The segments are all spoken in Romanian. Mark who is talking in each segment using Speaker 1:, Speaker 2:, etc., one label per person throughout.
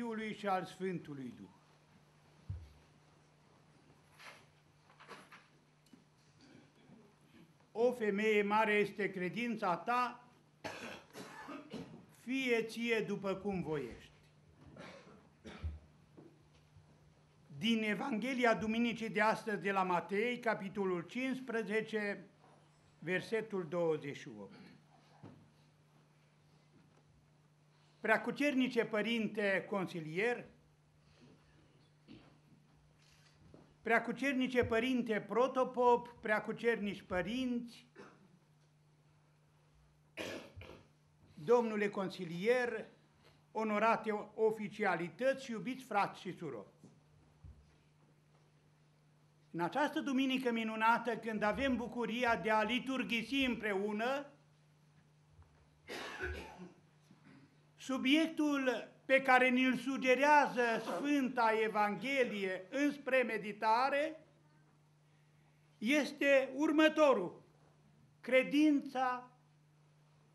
Speaker 1: Fiului și al Sfântului Duh. O femeie mare este credința ta, fie ție după cum voiești. Din Evanghelia Duminicii de astăzi de la Matei, capitolul 15, versetul 28. Preacucernice Părinte Consilier, Preacucernice Părinte Protopop, Preacucernici Părinți, Domnule Consilier, onorate oficialități și iubiți frați și surori. În această duminică minunată, când avem bucuria de a liturghisi împreună, subiectul pe care ni-l sugerează Sfânta Evanghelie înspre meditare este următorul. Credința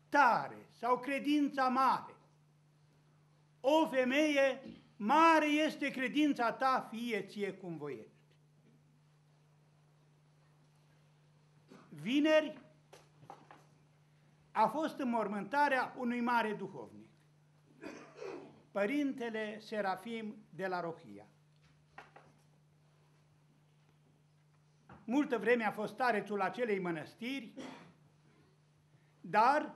Speaker 1: tare sau credința mare. O femeie, mare este credința ta, fie ție cum voiești. Vineri a fost înmormântarea unui mare duhovnic, Părintele Serafim de la Rohia. Multă vreme a fost starețul acelei mănăstiri, dar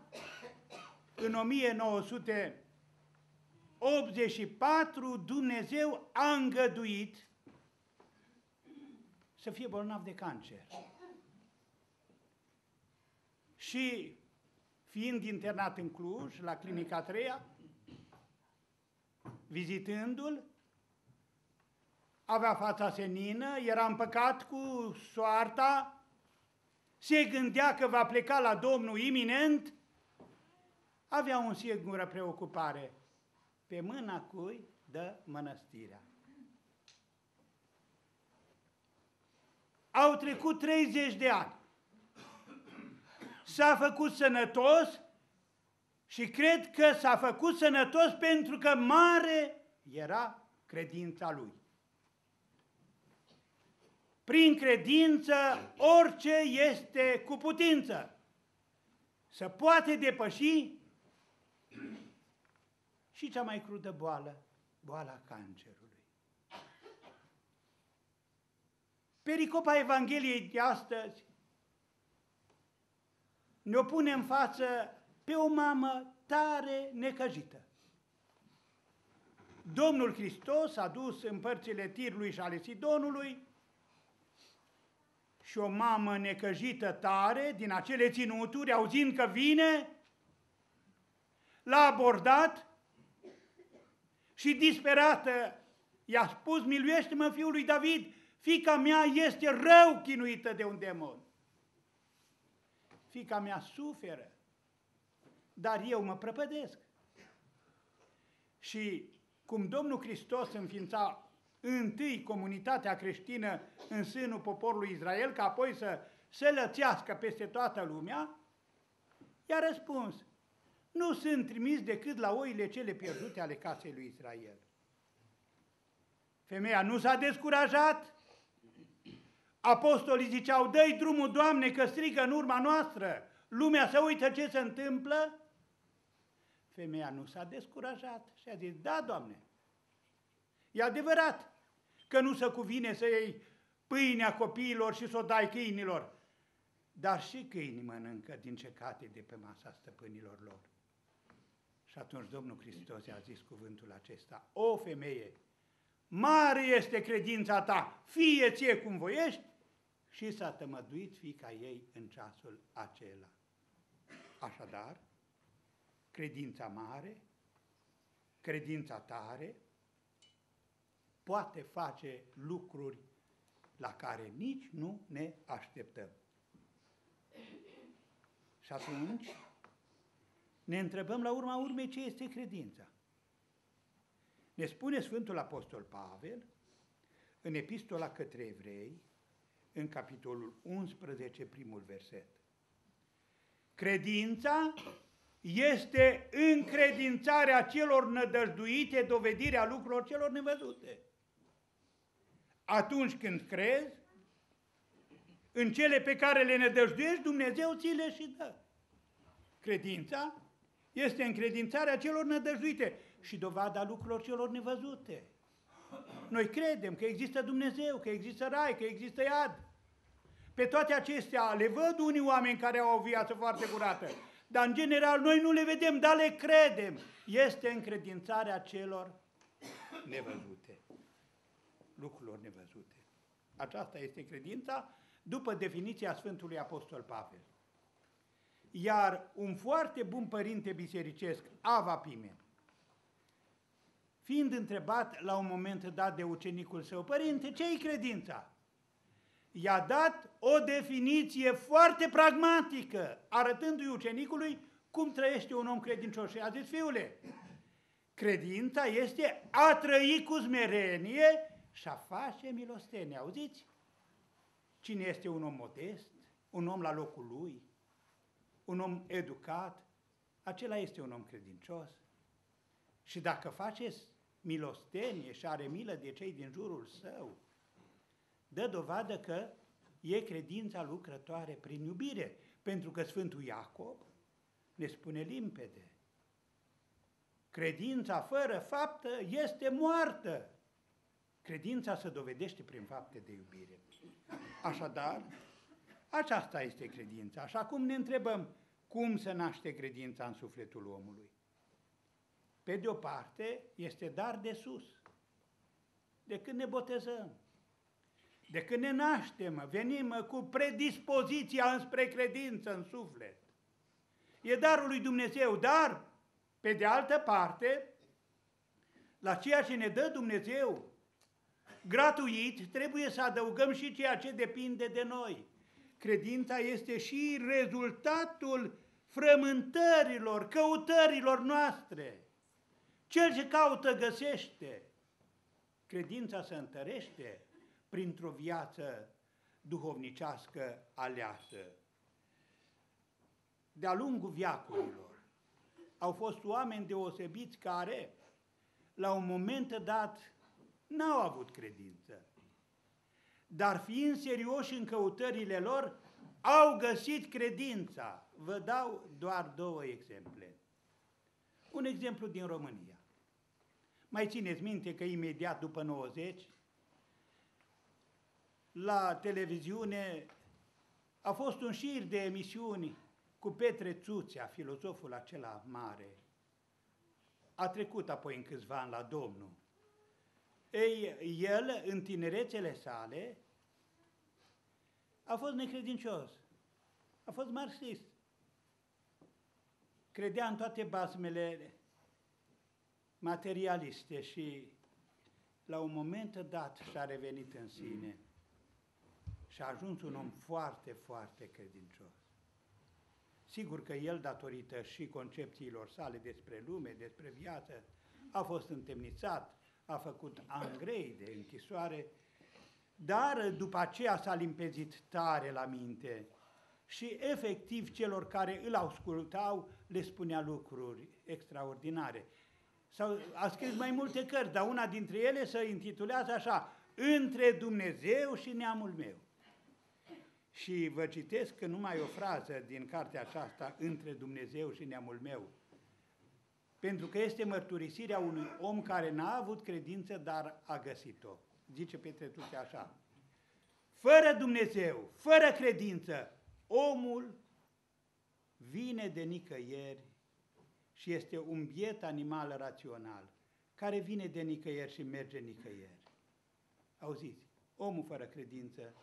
Speaker 1: în 1984 Dumnezeu a îngăduit să fie bolnav de cancer. Și fiind internat în Cluj, la clinica 3 vizitându-l, avea fața senină, era împăcat cu soarta, se gândea că va pleca la Domnul iminent, avea un singură preocupare, pe mâna cui dă mănăstirea. Au trecut 30 de ani s-a făcut sănătos și cred că s-a făcut sănătos pentru că mare era credința lui. Prin credință, orice este cu putință. Să poate depăși și cea mai crudă boală, boala cancerului. Pericopa Evangheliei de astăzi ne-o pune în față pe o mamă tare necăjită. Domnul Hristos a dus în părțile Tirului și ale Sidonului și o mamă necăjită tare din acele ținuturi, auzind că vine, l-a abordat și disperată i-a spus, miluiește-mă fiul lui David, fica mea este rău chinuită de un demon fica mea suferă, dar eu mă prăpădesc. Și cum Domnul Hristos înființa întâi comunitatea creștină în sânul poporului Israel, ca apoi să se lățească peste toată lumea, i-a răspuns, nu sunt trimis decât la oile cele pierdute ale casei lui Israel. Femeia nu s-a descurajat, Apostolii ziceau, dă drumul, Doamne, că strigă în urma noastră. Lumea să uită ce se întâmplă. Femeia nu s-a descurajat și a zis, da, Doamne, e adevărat că nu se cuvine să iei pâinea copiilor și să o dai câinilor, dar și câinii mănâncă din cecate de pe masa stăpânilor lor. Și atunci Domnul Hristos i-a zis cuvântul acesta, o femeie, mare este credința ta, fie ție cum voiești, și s-a tămăduit fica ei în ceasul acela. Așadar, credința mare, credința tare, poate face lucruri la care nici nu ne așteptăm. Și atunci ne întrebăm la urma urmei ce este credința. Ne spune Sfântul Apostol Pavel în epistola către evrei, în capitolul 11, primul verset. Credința este încredințarea celor nădăjduite, dovedirea lucrurilor celor nevăzute. Atunci când crezi, în cele pe care le nădăjduiești, Dumnezeu ți le și dă. Credința este încredințarea celor nădăjduite și dovada lucrurilor celor nevăzute. Noi credem că există Dumnezeu, că există rai, că există iad. Pe toate acestea le văd unii oameni care au o viață foarte curată, dar în general noi nu le vedem, dar le credem. Este încredințarea celor nevăzute, lucrurilor nevăzute. Aceasta este credința după definiția Sfântului Apostol Pavel. Iar un foarte bun părinte bisericesc, Ava Pimen, fiind întrebat la un moment dat de ucenicul său, părinte, ce-i credința? I-a dat o definiție foarte pragmatică, arătându-i ucenicului cum trăiește un om credincios. Și a zis, fiule, credința este a trăi cu smerenie și a face milostenie. Auziți? Cine este un om modest, un om la locul lui, un om educat, acela este un om credincios. Și dacă faceți milostenie și are milă de cei din jurul său, dă dovadă că e credința lucrătoare prin iubire, pentru că Sfântul Iacob ne spune limpede. Credința fără faptă este moartă. Credința se dovedește prin fapte de iubire. Așadar, aceasta este credința. Așa cum ne întrebăm cum se naște credința în sufletul omului. Pe de o parte, este dar de sus. De când ne botezăm, de când ne naștem, venim cu predispoziția înspre credință în suflet. E darul lui Dumnezeu, dar, pe de altă parte, la ceea ce ne dă Dumnezeu, gratuit, trebuie să adăugăm și ceea ce depinde de noi. Credința este și rezultatul frământărilor, căutărilor noastre. Cel ce caută găsește. Credința se întărește printr-o viață duhovnicească aleasă. De-a lungul viacurilor au fost oameni deosebiți care, la un moment dat, n-au avut credință. Dar fiind serioși în căutările lor, au găsit credința. Vă dau doar două exemple. Un exemplu din România. Mai țineți minte că imediat după 90, la televiziune a fost un șir de emisiuni cu Petre Țuțea, filozoful acela mare. A trecut apoi în câțiva ani la Domnul. Ei, el, în tinerețele sale, a fost necredincios, a fost marxist. Credea în toate basmele materialiste și la un moment dat și-a revenit în sine și a ajuns un om foarte, foarte credincios. Sigur că el, datorită și concepțiilor sale despre lume, despre viață, a fost întemnițat, a făcut angrei de închisoare, dar după aceea s-a limpezit tare la minte și efectiv celor care îl ascultau le spunea lucruri extraordinare. Sau a scris mai multe cărți, dar una dintre ele se intitulează așa, Între Dumnezeu și neamul meu. Și vă citesc că numai o frază din cartea aceasta, Între Dumnezeu și neamul meu, pentru că este mărturisirea unui om care n-a avut credință, dar a găsit-o. Zice Petre Tuțe așa, fără Dumnezeu, fără credință, omul vine de nicăieri și este un biet animal rațional, care vine de nicăieri și merge nicăieri. Auziți, omul fără credință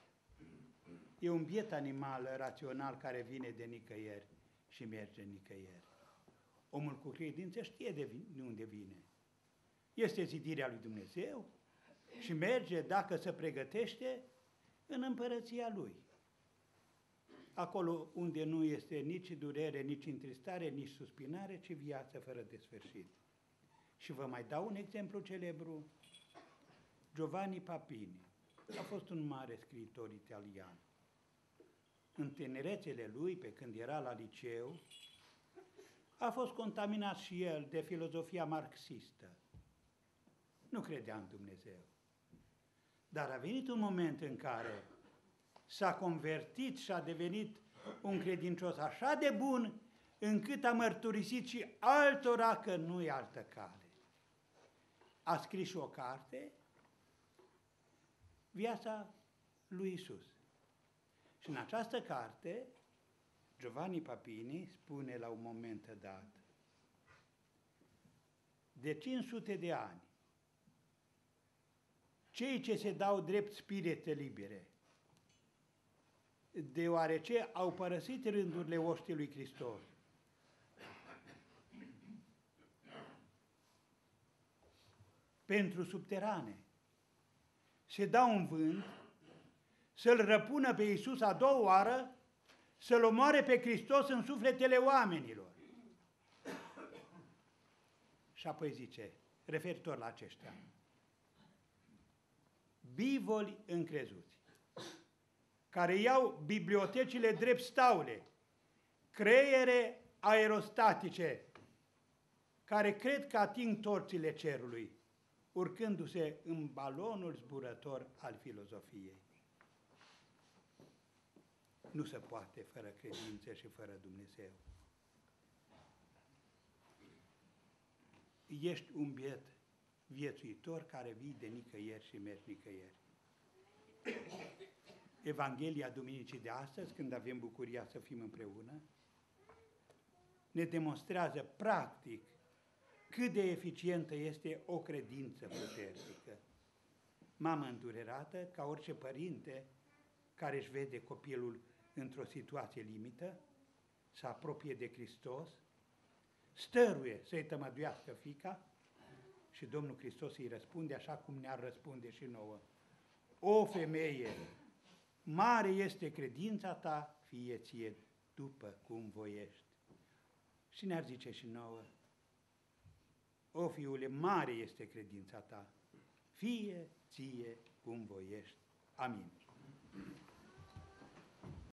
Speaker 1: e un biet animal rațional care vine de nicăieri și merge nicăieri. Omul cu credință știe de unde vine. Este zidirea lui Dumnezeu și merge, dacă se pregătește, în împărăția Lui. Acolo unde nu este nici durere, nici întristare, nici suspinare, ci viață fără de sfârșit. Și vă mai dau un exemplu celebru. Giovanni Papini a fost un mare scriitor italian. În tinerețele lui, pe când era la liceu, a fost contaminat și el de filozofia marxistă. Nu credea în Dumnezeu. Dar a venit un moment în care s-a convertit și a devenit un credincios așa de bun încât a mărturisit și altora că nu e altă cale. A scris și o carte, Viața lui Isus. Și în această carte, Giovanni Papini spune la un moment dat, de 500 de ani, cei ce se dau drept spirite libere, deoarece au părăsit rândurile oștii lui Hristos, pentru subterane, se dau în vânt, să-L răpună pe Iisus a doua oară, să-L omoare pe Hristos în sufletele oamenilor. Și apoi zice, referitor la aceștia, bivoli încrezuți, care iau bibliotecile drept staule, creiere aerostatice, care cred că ating torțile cerului, urcându-se în balonul zburător al filozofiei. Nu se poate fără credință și fără Dumnezeu. Ești un biet viețuitor care vii de nicăieri și mergi nicăieri. Evanghelia Duminicii de astăzi, când avem bucuria să fim împreună, ne demonstrează practic cât de eficientă este o credință puternică. Mamă îndurerată, ca orice părinte care își vede copilul într-o situație limită, să apropie de Hristos, stăruie să-i tămăduiască fica și Domnul Hristos îi răspunde așa cum ne-ar răspunde și nouă. O femeie, mare este credința ta, fie ție după cum voiești. Și ne-ar zice și nouă, o, fiule, mare este credința ta, fie ție cum voiești. Amin.